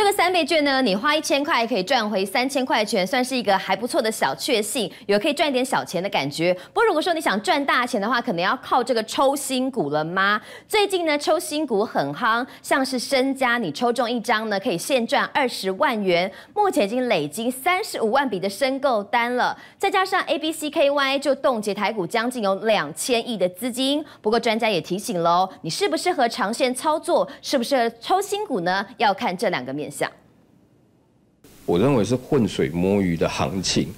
这个三倍券呢，你花一千块可以赚回三千块钱，算是一个还不错的小确幸，有可以赚点小钱的感觉。不过如果说你想赚大钱的话，可能要靠这个抽新股了吗？最近呢，抽新股很夯，像是身家你抽中一张呢，可以现赚二十万元，目前已经累积三十五万笔的申购单了，再加上 A B C K Y 就冻结台股将近有两千亿的资金。不过专家也提醒喽，你适不适合长线操作，适不适合抽新股呢？要看这两个面我认为是浑水摸鱼的行情，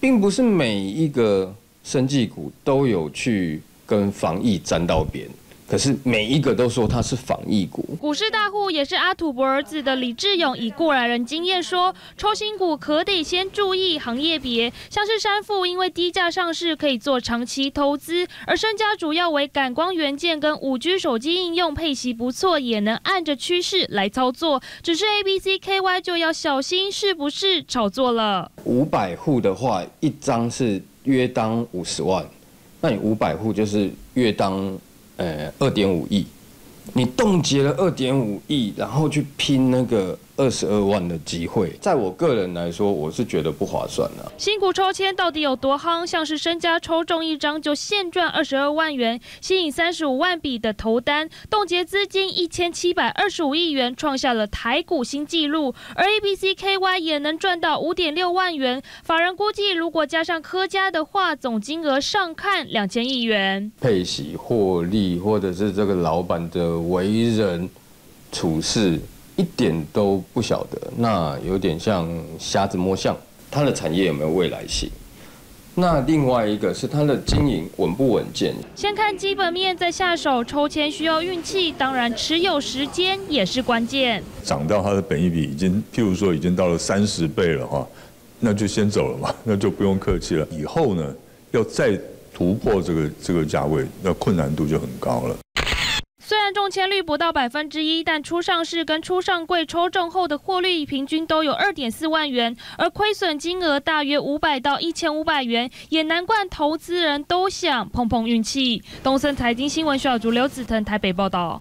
并不是每一个生技股都有去跟防疫沾到边。可是每一个都说它是防疫股。股市大户也是阿土伯儿子的李志勇，以过来人经验说，抽新股可得先注意行业别，像是山富，因为低价上市可以做长期投资，而身家主要为感光元件跟五 G 手机应用，配息不错，也能按着趋势来操作。只是 A B C K Y 就要小心是不是炒作了。五百户的话，一张是约当五十万，那你五百户就是约当。呃，二点五亿，你冻结了二点五亿，然后去拼那个。二十二万的机会，在我个人来说，我是觉得不划算的。新股抽签到底有多夯？像是身家抽中一张就现赚二十二万元，吸引三十五万笔的投单，冻结资金一千七百二十五亿元，创下了台股新纪录。而 A B C K Y 也能赚到五点六万元，法人估计如果加上科家的话，总金额上看两千亿元。配息获利，或者是这个老板的为人处事。一点都不晓得，那有点像瞎子摸象。它的产业有没有未来性？那另外一个是它的经营稳不稳健？先看基本面再下手，抽签需要运气，当然持有时间也是关键。涨到它的本益比已经，譬如说已经到了三十倍了哈，那就先走了嘛，那就不用客气了。以后呢，要再突破这个这个价位，那困难度就很高了。虽然中签率不到百分之一，但初上市跟初上柜抽中后的获利平均都有二点四万元，而亏损金额大约五百到一千五百元，也难怪投资人都想碰碰运气。东森财经新闻需要主刘子腾台北报道。